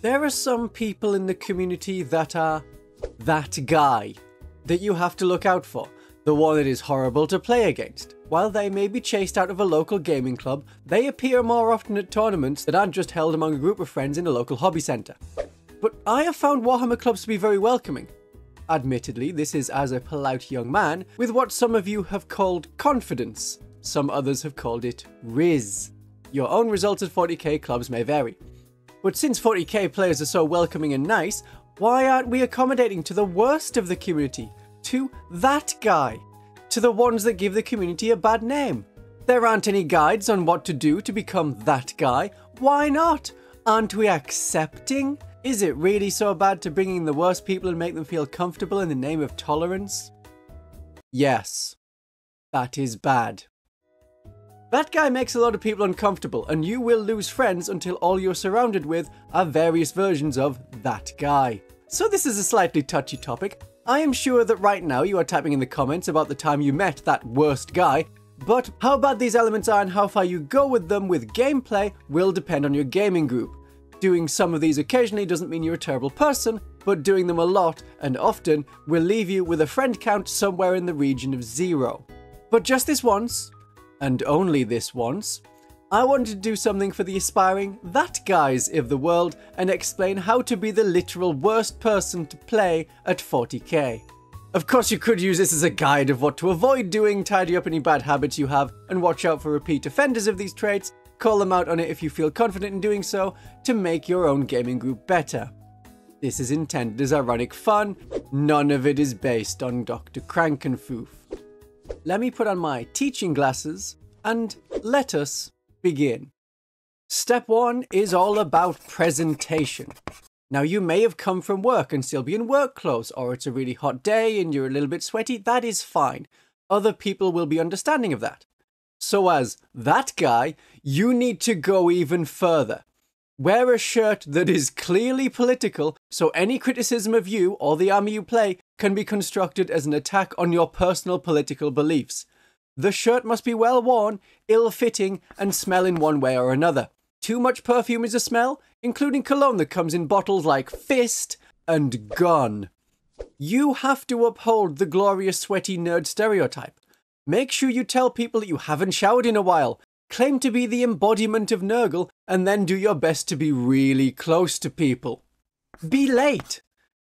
There are some people in the community that are that guy that you have to look out for, the one that is horrible to play against. While they may be chased out of a local gaming club, they appear more often at tournaments that aren't just held among a group of friends in a local hobby centre. But I have found Warhammer clubs to be very welcoming. Admittedly, this is as a polite young man, with what some of you have called confidence. Some others have called it riz. Your own results at 40k clubs may vary. But since 40k players are so welcoming and nice, why aren't we accommodating to the worst of the community? To that guy? To the ones that give the community a bad name? There aren't any guides on what to do to become that guy. Why not? Aren't we accepting? Is it really so bad to bring in the worst people and make them feel comfortable in the name of tolerance? Yes, that is bad. That guy makes a lot of people uncomfortable, and you will lose friends until all you're surrounded with are various versions of that guy. So, this is a slightly touchy topic. I am sure that right now you are typing in the comments about the time you met that worst guy, but how bad these elements are and how far you go with them with gameplay will depend on your gaming group. Doing some of these occasionally doesn't mean you're a terrible person, but doing them a lot and often will leave you with a friend count somewhere in the region of zero. But just this once, and only this once, I wanted to do something for the aspiring that guys of the world and explain how to be the literal worst person to play at 40k. Of course, you could use this as a guide of what to avoid doing, tidy up any bad habits you have, and watch out for repeat offenders of these traits, call them out on it if you feel confident in doing so, to make your own gaming group better. This is intended as ironic fun, none of it is based on Dr. Krankenfoof. Let me put on my teaching glasses and let us begin. Step one is all about presentation. Now, you may have come from work and still be in work clothes, or it's a really hot day and you're a little bit sweaty. That is fine. Other people will be understanding of that. So, as that guy, you need to go even further. Wear a shirt that is clearly political, so any criticism of you or the army you play can be constructed as an attack on your personal political beliefs. The shirt must be well worn, ill fitting, and smell in one way or another. Too much perfume is a smell, including cologne that comes in bottles like Fist and Gun. You have to uphold the glorious sweaty nerd stereotype. Make sure you tell people that you haven't showered in a while, claim to be the embodiment of Nurgle, and then do your best to be really close to people. Be late.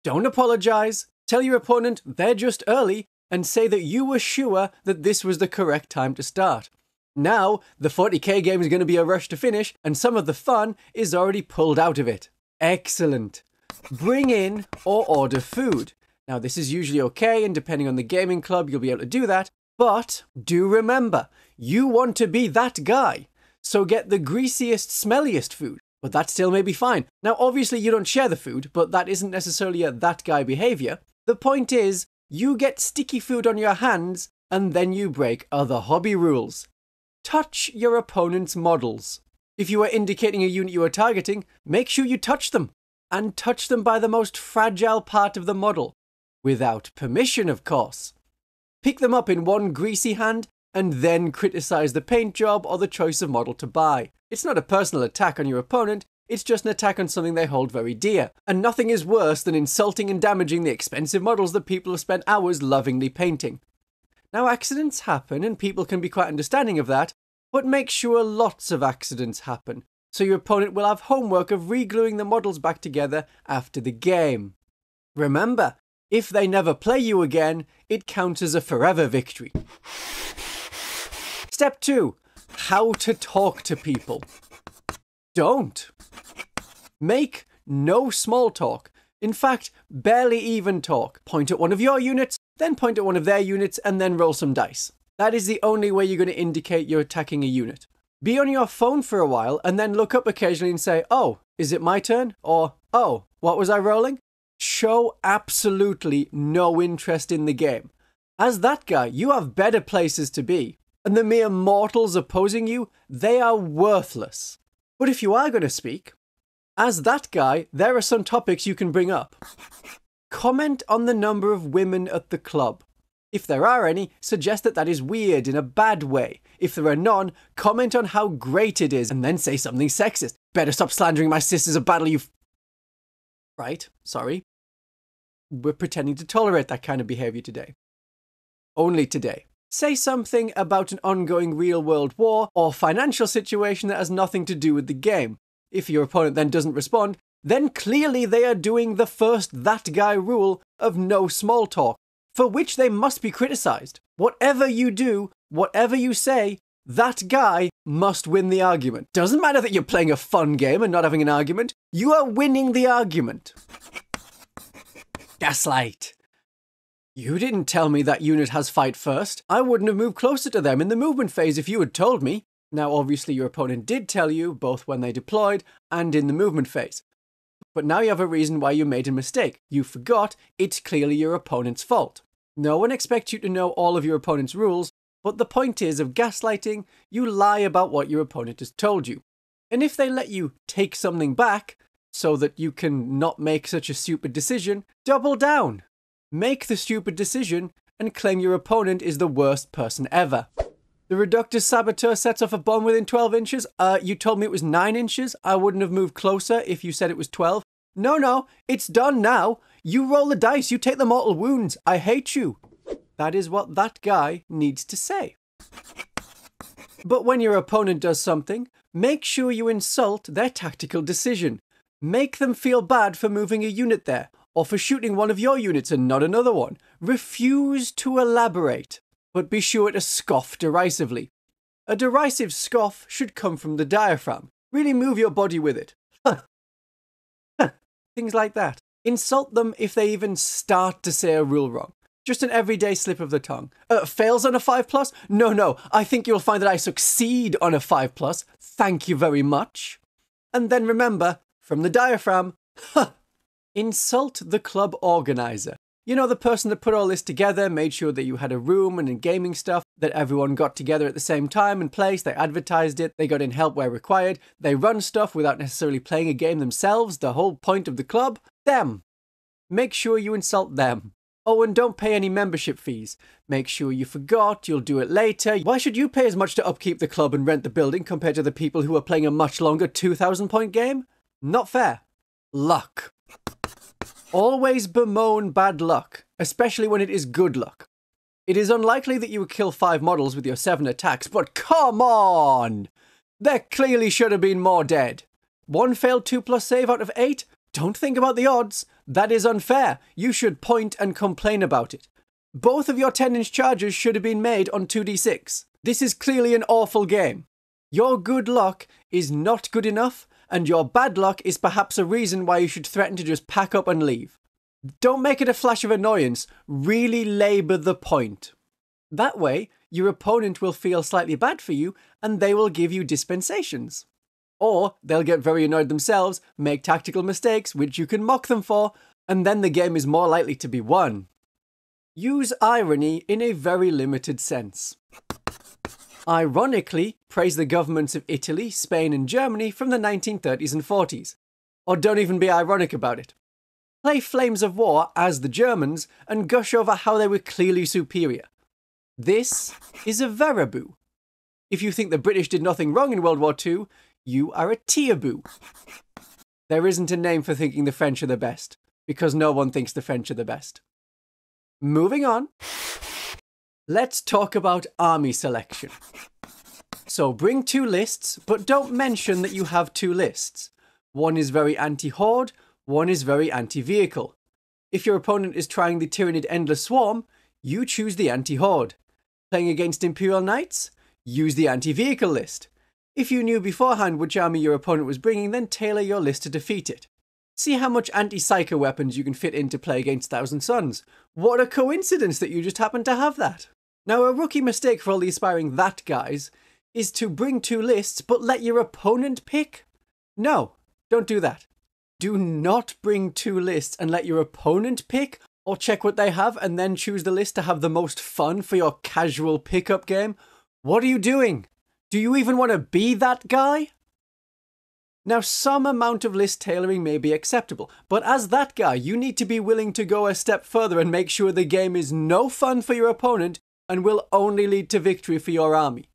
Don't apologize. Tell your opponent they're just early and say that you were sure that this was the correct time to start. Now, the 40k game is going to be a rush to finish, and some of the fun is already pulled out of it. Excellent. Bring in or order food. Now, this is usually okay, and depending on the gaming club, you'll be able to do that. But do remember, you want to be that guy. So get the greasiest, smelliest food, but that still may be fine. Now, obviously, you don't share the food, but that isn't necessarily a that guy behavior. The point is, you get sticky food on your hands, and then you break other hobby rules. Touch your opponent's models. If you are indicating a unit you are targeting, make sure you touch them, and touch them by the most fragile part of the model, without permission, of course. Pick them up in one greasy hand and then criticize the paint job or the choice of model to buy. It's not a personal attack on your opponent, it's just an attack on something they hold very dear. And nothing is worse than insulting and damaging the expensive models that people have spent hours lovingly painting. Now, accidents happen and people can be quite understanding of that, but make sure lots of accidents happen, so your opponent will have homework of regluing the models back together after the game. Remember, if they never play you again, it counts as a forever victory. Step 2 How to talk to people. Don't. Make no small talk. In fact, barely even talk. Point at one of your units, then point at one of their units, and then roll some dice. That is the only way you're going to indicate you're attacking a unit. Be on your phone for a while and then look up occasionally and say, Oh, is it my turn? Or, Oh, what was I rolling? Show absolutely no interest in the game. As that guy, you have better places to be and the mere mortals opposing you, they are worthless. But if you are going to speak, as that guy, there are some topics you can bring up. Comment on the number of women at the club. If there are any, suggest that that is weird in a bad way. If there are none, comment on how great it is and then say something sexist. Better stop slandering my sisters of battle, you Right, sorry. We're pretending to tolerate that kind of behavior today. Only today. Say something about an ongoing real world war or financial situation that has nothing to do with the game. If your opponent then doesn't respond, then clearly they are doing the first that guy rule of no small talk, for which they must be criticized. Whatever you do, whatever you say, that guy must win the argument. Doesn't matter that you're playing a fun game and not having an argument, you are winning the argument. Gaslight. You didn't tell me that unit has fight first. I wouldn't have moved closer to them in the movement phase if you had told me. Now, obviously, your opponent did tell you, both when they deployed and in the movement phase. But now you have a reason why you made a mistake. You forgot it's clearly your opponent's fault. No one expects you to know all of your opponent's rules, but the point is of gaslighting, you lie about what your opponent has told you. And if they let you take something back, so that you can not make such a stupid decision, double down. Make the stupid decision and claim your opponent is the worst person ever. The Reductus Saboteur sets off a bomb within 12 inches. Uh, you told me it was 9 inches. I wouldn't have moved closer if you said it was 12. No, no, it's done now. You roll the dice, you take the mortal wounds. I hate you. That is what that guy needs to say. But when your opponent does something, make sure you insult their tactical decision. Make them feel bad for moving a unit there, or for shooting one of your units and not another one. Refuse to elaborate, but be sure to scoff derisively. A derisive scoff should come from the diaphragm. Really move your body with it. Things like that. Insult them if they even start to say a rule wrong. Just an everyday slip of the tongue. Uh, fails on a 5 plus? No, no. I think you'll find that I succeed on a 5 plus. Thank you very much. And then remember, from the diaphragm, insult the club organizer. You know, the person that put all this together, made sure that you had a room and gaming stuff, that everyone got together at the same time and place, they advertised it, they got in help where required, they run stuff without necessarily playing a game themselves, the whole point of the club. Them. Make sure you insult them. Oh, and don't pay any membership fees. Make sure you forgot, you'll do it later. Why should you pay as much to upkeep the club and rent the building compared to the people who are playing a much longer 2,000 point game? Not fair. Luck. Always bemoan bad luck, especially when it is good luck. It is unlikely that you would kill five models with your seven attacks, but come on! There clearly should have been more dead. One failed 2 plus save out of 8? Don't think about the odds. That is unfair. You should point and complain about it. Both of your 10 inch charges should have been made on 2d6. This is clearly an awful game. Your good luck is not good enough, and your bad luck is perhaps a reason why you should threaten to just pack up and leave. Don't make it a flash of annoyance, really labour the point. That way, your opponent will feel slightly bad for you and they will give you dispensations. Or they'll get very annoyed themselves, make tactical mistakes, which you can mock them for, and then the game is more likely to be won. Use irony in a very limited sense. Ironically, praise the governments of Italy, Spain, and Germany from the 1930s and 40s. Or don't even be ironic about it. Play Flames of War as the Germans and gush over how they were clearly superior. This is a Wehraboo. If you think the British did nothing wrong in World War II, you are a Teaboo. There isn't a name for thinking the French are the best, because no one thinks the French are the best. Moving on. Let's talk about army selection. So bring two lists, but don't mention that you have two lists. One is very anti-horde, one is very anti-vehicle. If your opponent is trying the Tyranid Endless Swarm, you choose the anti-horde. Playing against Imperial Knights, use the anti-vehicle list. If you knew beforehand which army your opponent was bringing, then tailor your list to defeat it. See how much anti-psyker weapons you can fit in to play against Thousand Sons. What a coincidence that you just happen to have that. Now, a rookie mistake for all the aspiring that guys is to bring two lists but let your opponent pick. No, don't do that. Do not bring two lists and let your opponent pick or check what they have and then choose the list to have the most fun for your casual pickup game. What are you doing? Do you even want to be that guy? Now, some amount of list tailoring may be acceptable, but as that guy, you need to be willing to go a step further and make sure the game is no fun for your opponent and will only lead to victory for your army.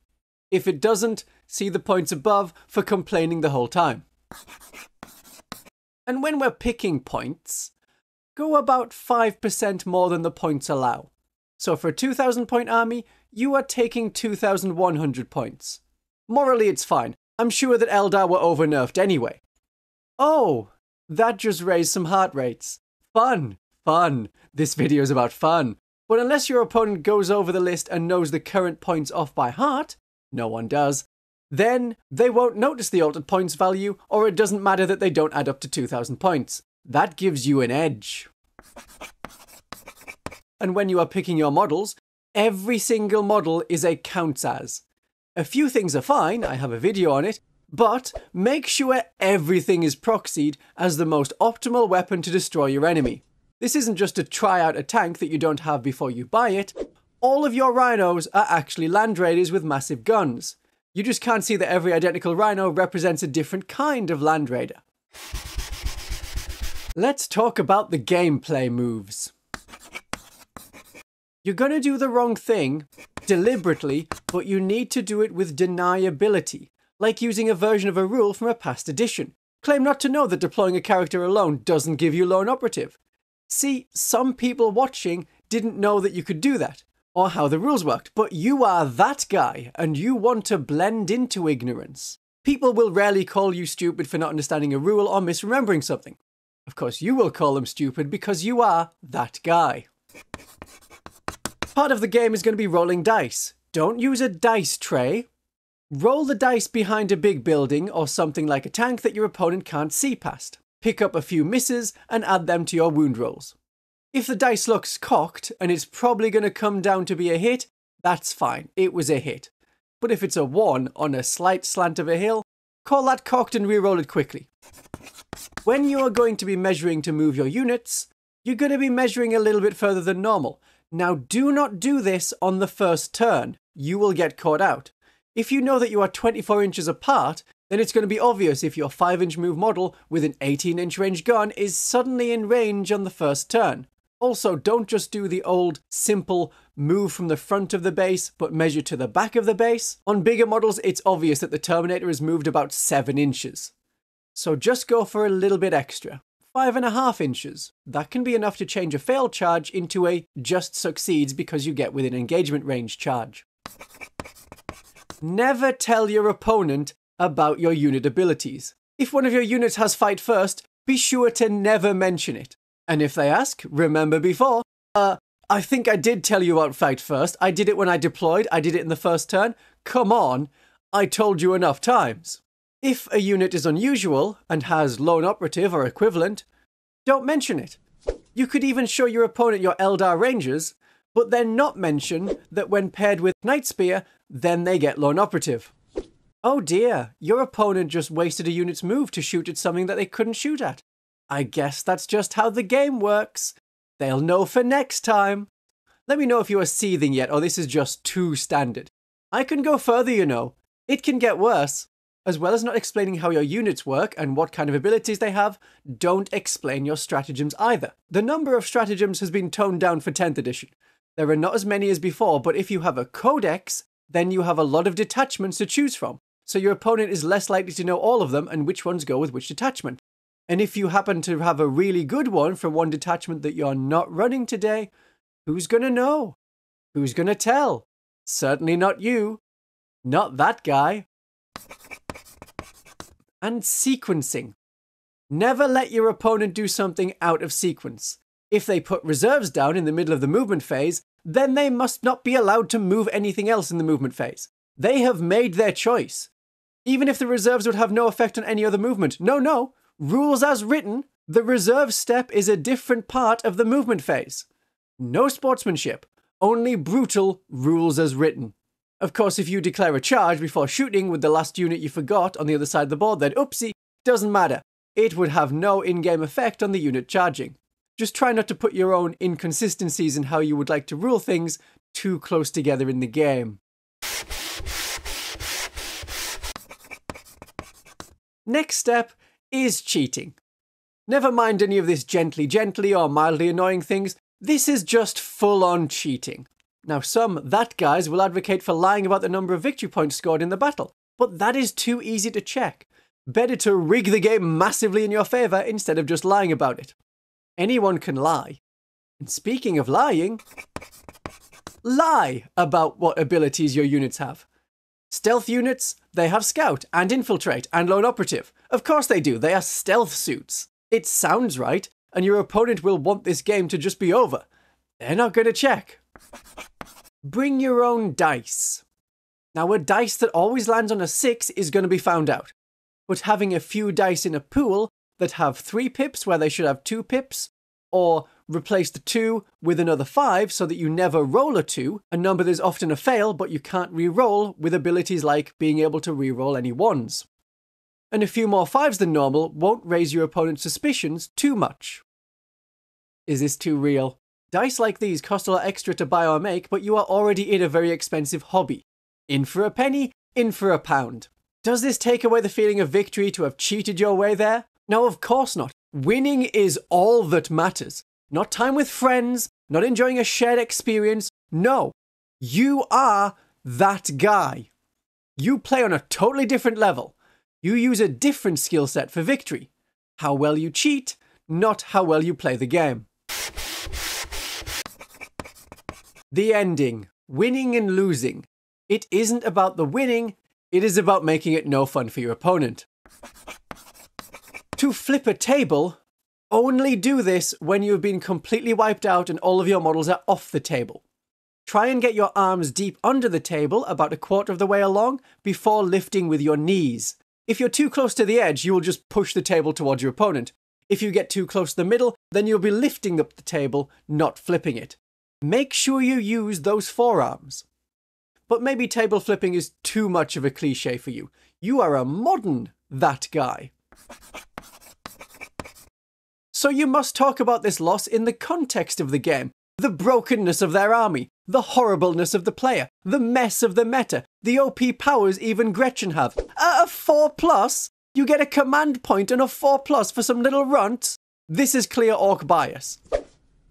If it doesn't, see the points above for complaining the whole time. And when we're picking points, go about 5% more than the points allow. So for a 2000 point army, you are taking 2100 points. Morally, it's fine. I'm sure that Eldar were overnerfed anyway. Oh, that just raised some heart rates. Fun, fun. This video is about fun. But unless your opponent goes over the list and knows the current points off by heart, no one does, then they won't notice the altered points value, or it doesn't matter that they don't add up to 2000 points. That gives you an edge. And when you are picking your models, every single model is a counts as. A few things are fine, I have a video on it, but make sure everything is proxied as the most optimal weapon to destroy your enemy. This isn't just to try out a tank that you don't have before you buy it. All of your rhinos are actually land raiders with massive guns. You just can't see that every identical rhino represents a different kind of Land Raider. Let's talk about the gameplay moves. You're gonna do the wrong thing, deliberately, but you need to do it with deniability, like using a version of a rule from a past edition. Claim not to know that deploying a character alone doesn't give you lone operative. See, some people watching didn't know that you could do that or how the rules worked, but you are that guy and you want to blend into ignorance. People will rarely call you stupid for not understanding a rule or misremembering something. Of course, you will call them stupid because you are that guy. Part of the game is going to be rolling dice. Don't use a dice tray. Roll the dice behind a big building or something like a tank that your opponent can't see past. Pick up a few misses and add them to your wound rolls. If the dice looks cocked and it's probably going to come down to be a hit, that's fine, it was a hit. But if it's a 1 on a slight slant of a hill, call that cocked and re-roll it quickly. When you are going to be measuring to move your units, you're going to be measuring a little bit further than normal. Now do not do this on the first turn, you will get caught out. If you know that you are 24 inches apart, then it's going to be obvious if your 5 inch move model with an 18 inch range gun is suddenly in range on the first turn. Also, don't just do the old simple move from the front of the base, but measure to the back of the base. On bigger models, it's obvious that the Terminator has moved about 7 inches. So just go for a little bit extra. Five and a half inches. That can be enough to change a failed charge into a just succeeds because you get within engagement range charge. Never tell your opponent about your unit abilities. If one of your units has fight first, be sure to never mention it. And if they ask, remember before, uh, I think I did tell you about fight first. I did it when I deployed. I did it in the first turn. Come on. I told you enough times. If a unit is unusual and has lone operative or equivalent, don't mention it. You could even show your opponent your Eldar Rangers, but then not mention that when paired with Nightspear, then they get lone operative. Oh dear, your opponent just wasted a unit's move to shoot at something that they couldn't shoot at. I guess that's just how the game works. They'll know for next time. Let me know if you are seething yet or this is just too standard. I can go further, you know. It can get worse. As well as not explaining how your units work and what kind of abilities they have, don't explain your stratagems either. The number of stratagems has been toned down for 10th edition. There are not as many as before, but if you have a codex, then you have a lot of detachments to choose from. So your opponent is less likely to know all of them and which ones go with which detachment. And if you happen to have a really good one from one detachment that you're not running today, who's to know? Who's to tell? Certainly not you. Not that guy. And sequencing. Never let your opponent do something out of sequence. If they put reserves down in the middle of the movement phase, then they must not be allowed to move anything else in the movement phase. They have made their choice. Even if the reserves would have no effect on any other movement. No, no. Rules as written, the reserve step is a different part of the movement phase. No sportsmanship, only brutal rules as written. Of course, if you declare a charge before shooting with the last unit you forgot on the other side of the board, then oopsie, doesn't matter. It would have no in game effect on the unit charging. Just try not to put your own inconsistencies in how you would like to rule things too close together in the game. Next step is cheating. Never mind any of this gently gently or mildly annoying things, this is just full on cheating. Now, some that guys will advocate for lying about the number of victory points scored in the battle, but that is too easy to check. Better to rig the game massively in your favour instead of just lying about it. Anyone can lie. And speaking of lying, lie about what abilities your units have. Stealth units, they have Scout and Infiltrate and Lone Operative. Of course they do, they are stealth suits. It sounds right, and your opponent will want this game to just be over. They're not going to check. Bring your own dice. Now, a dice that always lands on a 6 is going to be found out. But having a few dice in a pool that have 3 pips where they should have 2 pips, or replace the 2 with another 5 so that you never roll a 2, a number that is often a fail but you can't re-roll with abilities like being able to re-roll any 1s. And a few more 5s than normal won't raise your opponent's suspicions too much. Is this too real? Dice like these cost a lot extra to buy or make, but you are already in a very expensive hobby. In for a penny, in for a pound. Does this take away the feeling of victory to have cheated your way there? No, of course not. Winning is all that matters. Not time with friends, not enjoying a shared experience. No, you are that guy. You play on a totally different level. You use a different skill set for victory. How well you cheat, not how well you play the game. The ending winning and losing. It isn't about the winning, it is about making it no fun for your opponent. to flip a table, only do this when you have been completely wiped out and all of your models are off the table. Try and get your arms deep under the table, about a quarter of the way along, before lifting with your knees. If you're too close to the edge, you will just push the table towards your opponent. If you get too close to the middle, then you'll be lifting up the table, not flipping it make sure you use those forearms. But maybe table flipping is too much of a cliche for you. You are a modern that guy. So you must talk about this loss in the context of the game. The brokenness of their army, the horribleness of the player, the mess of the meta, the OP powers even Gretchin have. A, a 4 plus? You get a command point and a 4 plus for some little runt? This is clear orc bias.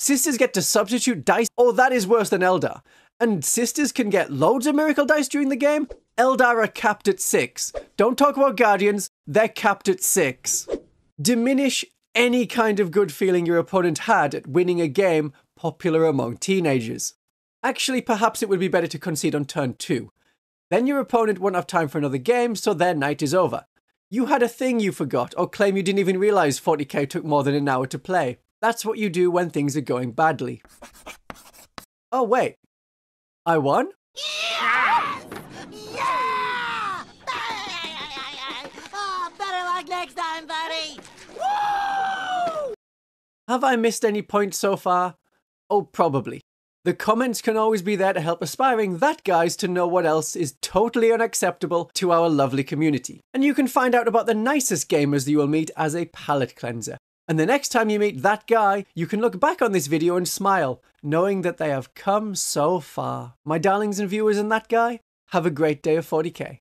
Sisters get to substitute dice. Oh, that is worse than Eldar. And sisters can get loads of miracle dice during the game. Eldar are capped at six. Don't talk about guardians, they're capped at six. Diminish any kind of good feeling your opponent had at winning a game popular among teenagers. Actually, perhaps it would be better to concede on turn two. Then your opponent won't have time for another game, so their night is over. You had a thing you forgot, or claim you didn't even realize 40k took more than an hour to play. That's what you do when things are going badly. Oh, wait. I won? Yes! Yeah! Oh, better luck next time, buddy! Woo! Have I missed any points so far? Oh, probably. The comments can always be there to help aspiring that guys to know what else is totally unacceptable to our lovely community. And you can find out about the nicest gamers that you will meet as a palate cleanser. And the next time you meet that guy, you can look back on this video and smile, knowing that they have come so far. My darlings and viewers and that guy, have a great day of 40k.